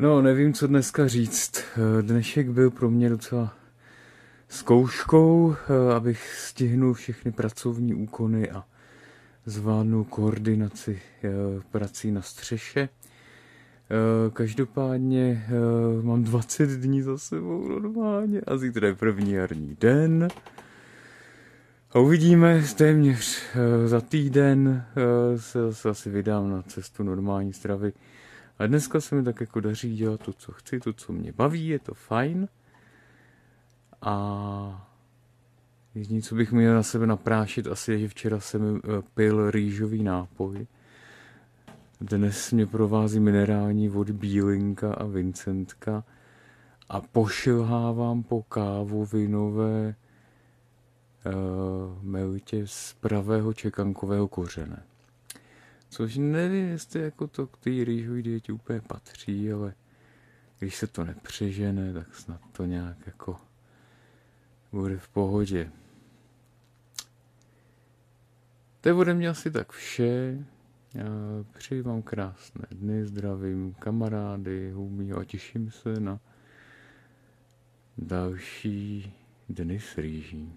No, nevím, co dneska říct. Dnešek byl pro mě docela zkouškou, abych stihnul všechny pracovní úkony a zvládnul koordinaci eh, prací na střeše. Eh, každopádně eh, mám 20 dní za sebou normálně a zítra je první jarní den. A uvidíme téměř za týden se, se asi vydám na cestu normální stravy. A dneska se mi tak jako daří dělat to, co chci, to, co mě baví, je to fajn. A jediné, co bych měl na sebe naprášit, asi je, že včera jsem pil rýžový nápoj. Dnes mě provází minerální vody Bílinka a Vincentka a pošilhávám po kávu vinové uh, melitě z pravého čekankového kořene. Což nevím, jestli jako to k té rýžové dietě úplně patří, ale když se to nepřežene, tak snad to nějak jako bude v pohodě. To ode mě asi tak vše. Přeji vám krásné dny, zdravím kamarády, humí a těším se na další dny s rýží.